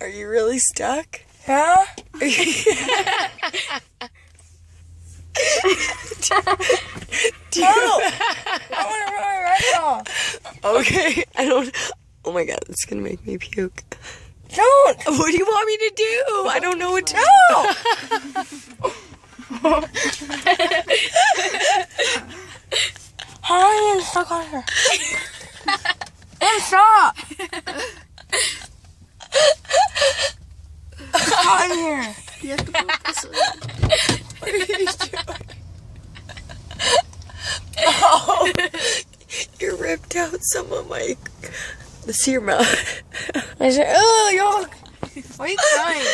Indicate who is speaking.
Speaker 1: Are you really stuck? Huh? Do you-
Speaker 2: No! I want to rip my red off.
Speaker 1: Okay, I don't. Oh my god, it's gonna make me puke.
Speaker 2: Don't!
Speaker 1: What do you want me to do? I don't know what to
Speaker 2: No! How are you stuck on her? Stop! In here.
Speaker 3: You have to this.
Speaker 1: What are you doing? Oh, you ripped out some of my. See your mouth.
Speaker 2: I said, oh, yuck. Why are you crying?